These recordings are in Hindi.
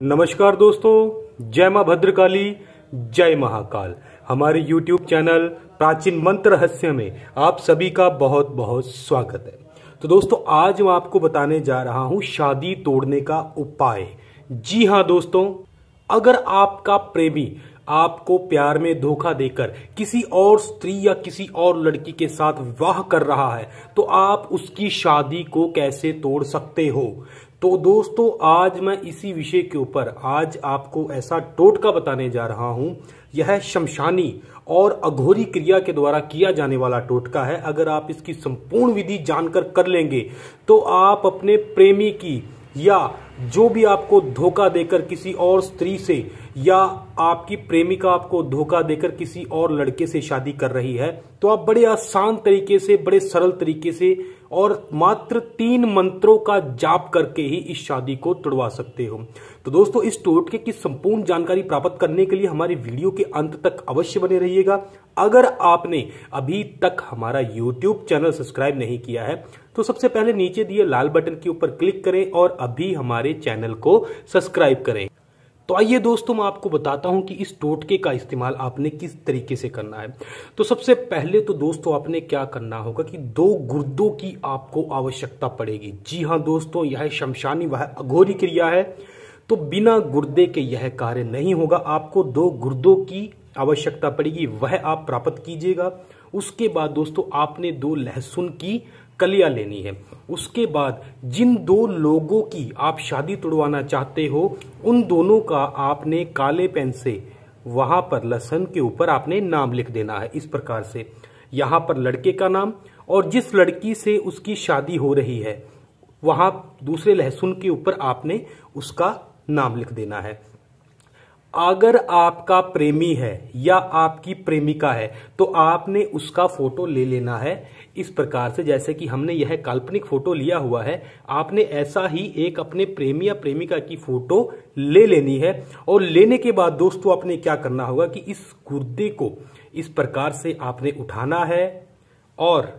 नमस्कार दोस्तों, जय माँ भद्रकाली, जय महाकाल। हमारे YouTube चैनल प्राचीन मंत्र रहस्य में आप सभी का बहुत बहुत स्वागत है। तो दोस्तों, आज मैं आपको बताने जा रहा हूँ शादी तोड़ने का उपाय। जी हाँ दोस्तों, अगर आपका प्रेमी आपको प्यार में धोखा देकर किसी और स्त्री या किसी और लड़की के साथ विवाह कर रहा है तो आप उसकी शादी को कैसे तोड़ सकते हो? तो दोस्तों, आज मैं इसी विषय के ऊपर, आज आपको ऐसा टोटका बताने जा रहा हूँ। यह शमशानी और अघोरी क्रिया के द्वारा किया जाने वाला टोटका है। अगर आप इसकी संपूर्ण विधि जानकर कर लेंगे तो आप अपने प्रेमी की या जो भी आपको धोखा देकर किसी और स्त्री से या आपकी प्रेमिका आपको धोखा देकर किसी और लड़के से शादी कर रही है तो आप बड़े आसान तरीके से, बड़े सरल तरीके से और मात्र तीन मंत्रों का जाप करके ही इस शादी को तोड़वा सकते हो। तो दोस्तों, इस टोटके की संपूर्ण जानकारी प्राप्त करने के लिए हमारे वीडियो के अंत तक अवश्य बने रहिएगा। अगर आपने अभी तक हमारा यूट्यूब चैनल सब्सक्राइब नहीं किया है तो सबसे पहले नीचे दिए लाल बटन के ऊपर क्लिक करें और अभी हमारे चैनल को सब्सक्राइब करें। तो आइए दोस्तों, मैं आपको बताता हूँ कि इस टोटके का इस्तेमाल आपने किस तरीके से करना है। तो सबसे पहले तो दोस्तों, आपने क्या करना होगा कि दो गुर्दों की आपको आवश्यकता पड़ेगी। जी हाँ दोस्तों, यह शमशानी वह अघोरी क्रिया है। तो बिना गुर्दे के यह कार्य नहीं होगा। आपको दो गुर्दों की आवश्यकता पड़ेगी, वह आप प्राप्त कीजिएगा। उसके बाद दोस्तों, आपने दो लहसुन की कलिया लेनी है। उसके बाद जिन दो लोगों की आप शादी तुड़वाना चाहते हो, उन दोनों का आपने काले पेन से वहाँ पर लसन के ऊपर आपने नाम लिख देना है इस प्रकार से। यहाँ पर लड़के का नाम और जिस लड़की से उसकी शादी हो रही है, वहाँ दूसरे लहसुन के ऊपर आपने उसका नाम लिख देना है। अगर आपका प्रेमी है या आपकी प्रेमिका है तो आपने उसका फ़ोटो ले लेना है। इस प्रकार से जैसे कि हमने यह काल्पनिक फ़ोटो लिया हुआ है, आपने ऐसा ही एक अपने प्रेमी या प्रेमिका की फ़ोटो ले लेनी है। और लेने के बाद दोस्तों, आपने क्या करना होगा कि इस गुर्दे को इस प्रकार से आपने उठाना है और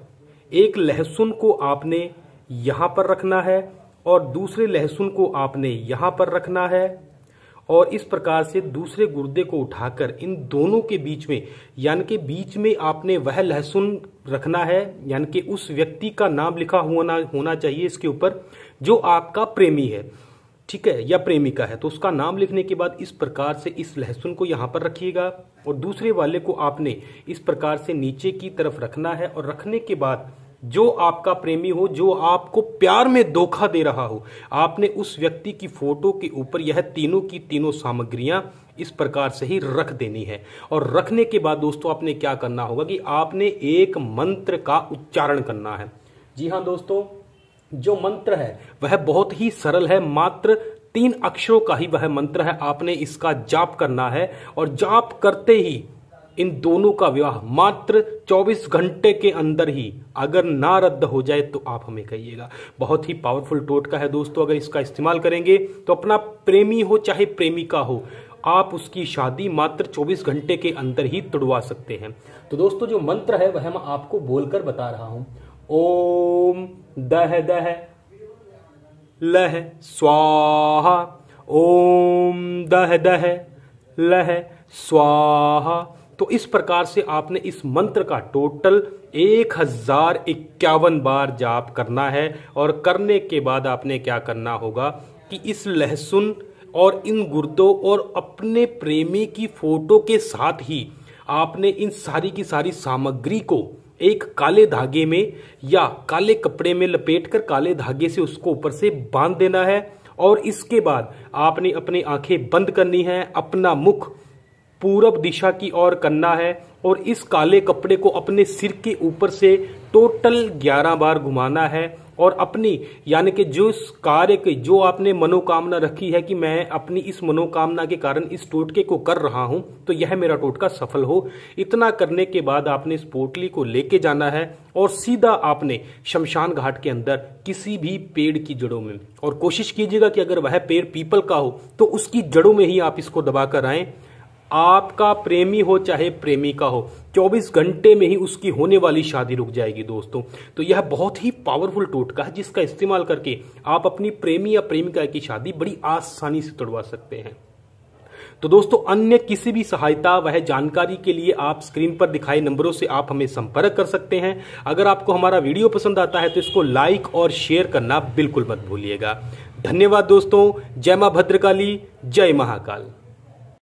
एक लहसुन को आपने यहाँ पर रखना है और दूसरे लहसुन को आपने यहाँ पर रखना है। और इस प्रकार से दूसरे गुर्दे को उठाकर इन दोनों के बीच में, यानी कि बीच में आपने वह लहसुन रखना है, यानी कि उस व्यक्ति का नाम लिखा होना होना चाहिए इसके ऊपर, जो आपका प्रेमी है। ठीक है? या प्रेमिका है। तो उसका नाम लिखने के बाद इस प्रकार से इस लहसुन को यहाँ पर रखिएगा और दूसरे वाले को आपने इस प्रकार से नीचे की तरफ़ रखना है और रखने के बाद जो आपका प्रेमी हो, जो आपको प्यार में धोखा दे रहा हो, आपने उस व्यक्ति की फ़ोटो के ऊपर यह तीनों की तीनों सामग्रियाँ इस प्रकार से ही रख देनी है। और रखने के बाद दोस्तों, आपने क्या करना होगा कि आपने एक मंत्र का उच्चारण करना है। जी हाँ दोस्तों, जो मंत्र है, वह बहुत ही सरल है, मात्र तीन अक्षरों का ही वह मंत्र है। आपने इसका जाप करना है और जाप करते ही इन दोनों का विवाह मात्र 24 घंटे के अंदर ही अगर ना रद्द हो जाए तो आप हमें कहिएगा। बहुत ही पावरफुल टोटका है दोस्तों, अगर इसका इस्तेमाल करेंगे तो अपना प्रेमी हो, चाहे प्रेमिका हो, आप उसकी शादी मात्र 24 घंटे के अंदर ही तुड़वा सकते हैं। तो दोस्तों, जो मंत्र है वह मैं आपको बोलकर बता रहा हूँ। ओम दह दह लह स्वाहा। ओम दह दह लह स्वाहा। तो इस प्रकार से आपने इस मंत्र का टोटल एक हज़ार इक्यावन बार जाप करना है और करने के बाद आपने क्या करना होगा कि इस लहसुन और इन गुर्दों और अपने प्रेमी की फ़ोटो के साथ ही आपने इन सारी की सारी सामग्री को एक काले धागे में या काले कपड़े में लपेटकर काले धागे से उसको ऊपर से बाँध देना है और इसके बाद आपने अपनी आँखें बंद करनी है, अपना मुख पूरब दिशा की ओर करना है और इस काले कपड़े को अपने सिर के ऊपर से टोटल 11 बार घुमाना है और अपनी, यानी कि जो इस कार्य की, जो आपने मनोकामना रखी है कि मैं अपनी इस मनोकामना के कारण इस टोटके को कर रहा हूँ तो यह मेरा टोटका सफल हो। इतना करने के बाद आपने इस पोटली को लेके जाना है और सीधा आपने शमशान घाट के अंदर किसी भी पेड़ की जड़ों में, और कोशिश कीजिएगा कि अगर वह पेड़ पीपल का हो तो उसकी जड़ों में ही आप इसको दबाकर आए। आपका प्रेमी हो, चाहे प्रेमिका हो 24 घंटे में ही उसकी होने वाली शादी रुक जाएगी दोस्तों। तो यह बहुत ही पावरफुल टोटका है, जिसका इस्तेमाल करके आप अपनी प्रेमी या प्रेमिका की शादी बड़ी आसानी से तोड़वा सकते हैं। तो दोस्तों, अन्य किसी भी सहायता वह जानकारी के लिए आप स्क्रीन पर दिखाए नंबरों से आप हमें संपर्क कर सकते हैं। अगर आपको हमारा वीडियो पसंद आता है तो इसको लाइक और शेयर करना बिल्कुल मत भूलिएगा। धन्यवाद दोस्तों, जय माँ भद्रकाली, जय महाकाल।